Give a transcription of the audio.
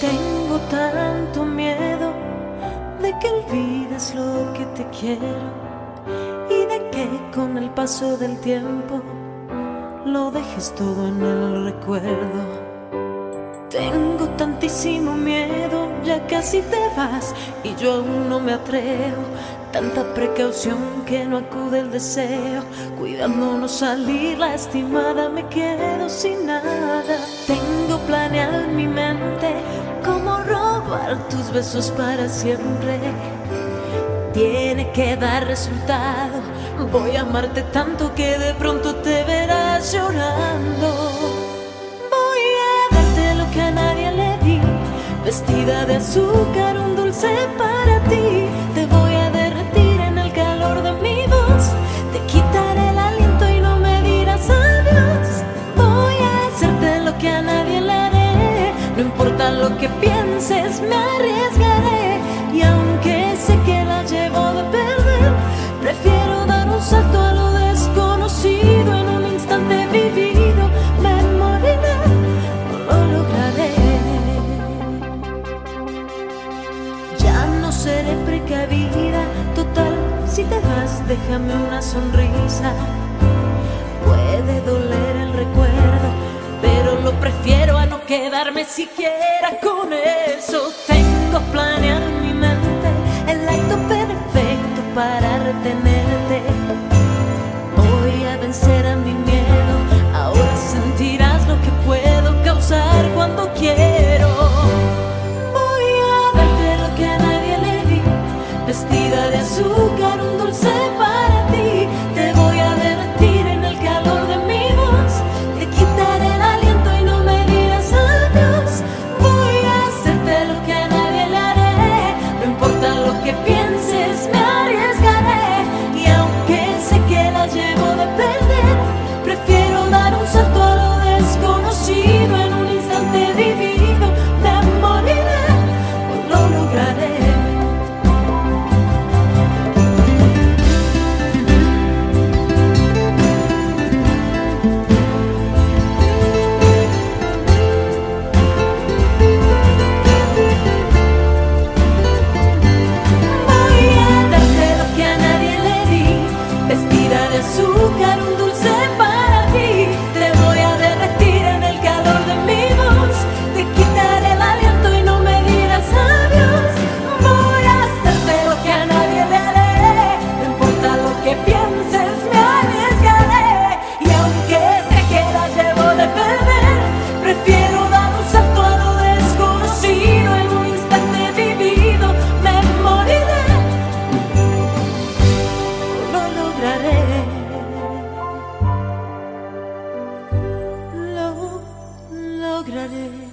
Tengo tanto miedo de que olvides lo que te quiero y de que con el paso del tiempo lo dejes todo en el recuerdo. Tengo tantísimo miedo, ya casi te vas y yo aún no me atrevo. Tanta precaución que no acude el deseo, cuidando no salir lastimada, me quedo sin nada. Tus besos para siempre. Tiene que dar resultado, voy a amarte tanto que de pronto te verás llorando. Voy a darte lo que a nadie le di, vestida de azúcar, un dulce para ti. Arriesgaré. Y aunque sé que la llevo de perder, prefiero dar un salto a lo desconocido en un instante vivido. Me moriré, lo lograré. Ya no seré precavida, total, si te vas, déjame una sonrisa. Puede doler el recuerdo, pero lo prefiero a no quedarme siquiera con eso. lograré.